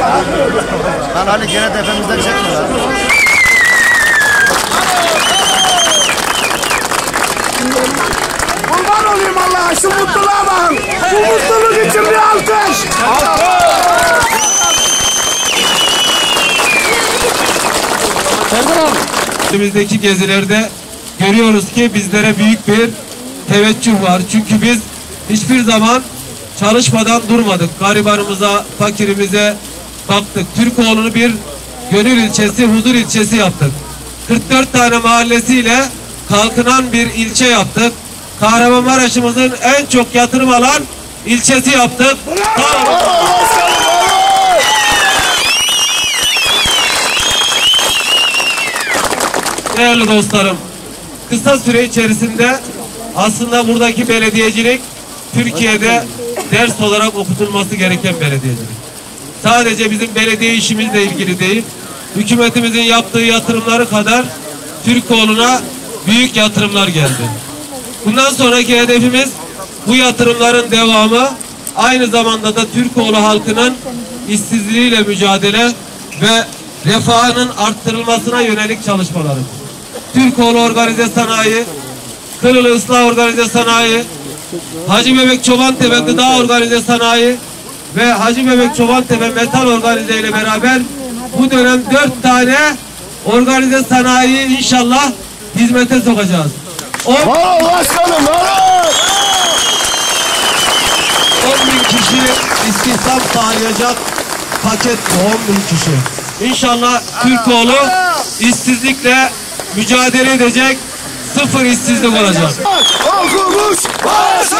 Lan Ali gene tepemizden çekme lan. Kurban olayım Allah'a şu mutluluğa bakın. Bu mutluluk için bir alkış. Serdar abi. Gezilerde görüyoruz ki bizlere büyük bir teveccüh var. Çünkü biz hiçbir zaman çalışmadan durmadık. Garibanımıza, fakirimize, baktık. Türkoğlu'nu bir gönül ilçesi, huzur ilçesi yaptık. 44 tane mahallesiyle kalkınan bir ilçe yaptık. Kahramanmaraş'ımızın en çok yatırım alan ilçesi yaptık. Değerli dostlarım, kısa süre içerisinde aslında buradaki belediyecilik Türkiye'de ders olarak okutulması gereken belediyecilik. Sadece bizim belediye işimizle ilgili değil, hükümetimizin yaptığı yatırımları kadar Türkoğlu'na büyük yatırımlar geldi. Bundan sonraki hedefimiz bu yatırımların devamı, aynı zamanda da Türkoğlu halkının işsizliğiyle mücadele ve refahının arttırılmasına yönelik çalışmaları. Türkoğlu Organize Sanayi, Kırılı Islah Organize Sanayi, Hacı Bebek Çobantepe Gıda Organize Sanayi ve Hacı Bebek Çobantepe Metal Organize ile beraber bu dönem dört tane organize sanayiyi inşallah hizmete sokacağız. O ol başkanım ol. 10 bin kişi istihdam sağlayacak paket bu 10 bin kişi. İnşallah Türkoğlu işsizlikle mücadele edecek sıfır işsizlik olacak. Başkan.